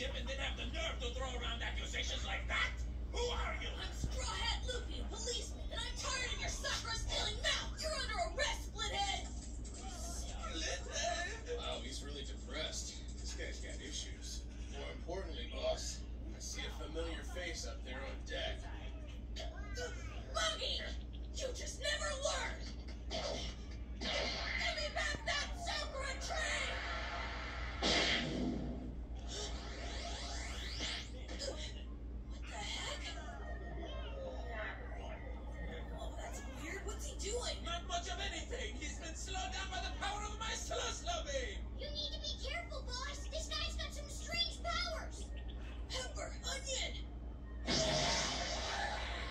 leadership and then have the nerve to throw around accusations like that? Who are you? I'm Straw Hat Luffy, a policeman, and I'm tired of your suckers stealing mouth. You're under arrest.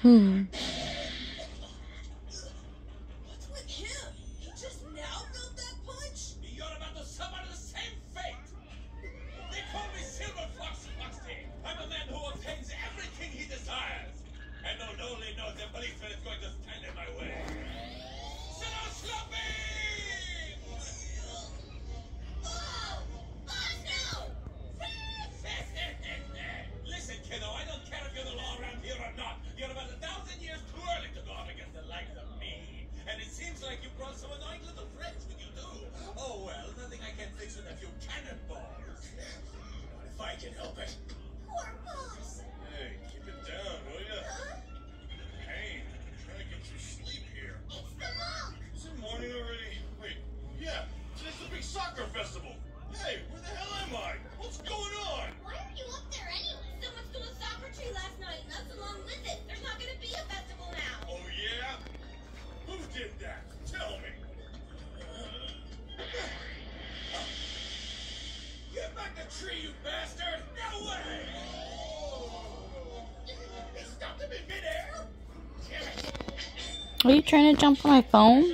嗯。Soccer Festival! Hey, where the hell am I? What's going on? Why are you up there anyway? Someone stole a soccer tree last night, and us along with it. There's not gonna be a festival now. Oh, yeah? Who did that? Tell me. Uh, uh, get back the tree, you bastard! No way! He? Are you trying to jump on my phone?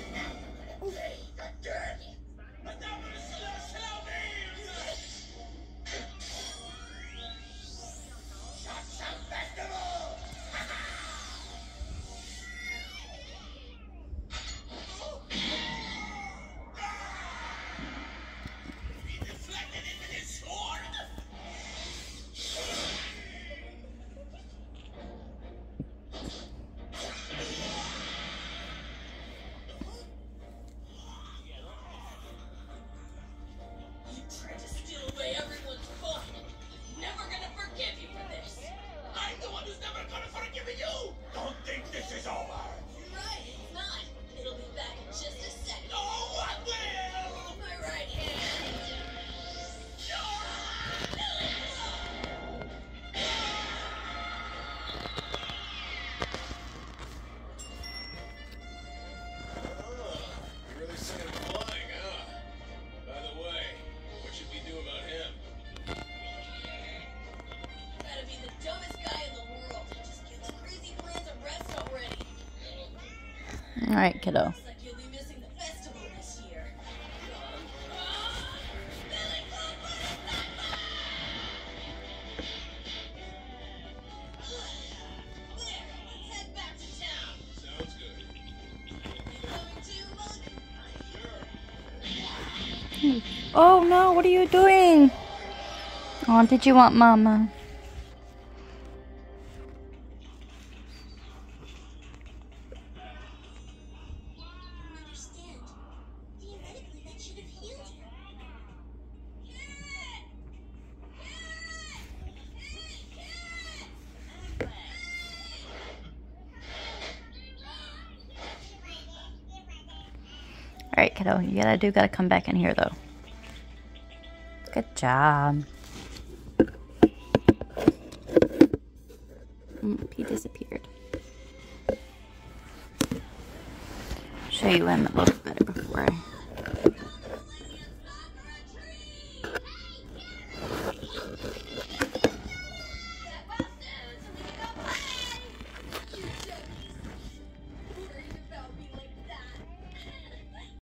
All right, kiddo. Hmm. Oh no, what are you doing? Oh, did you want mama? Alright, kiddo. You gotta do gotta come back in here, though. Good job. Mm, he disappeared. Show you him a little better before I...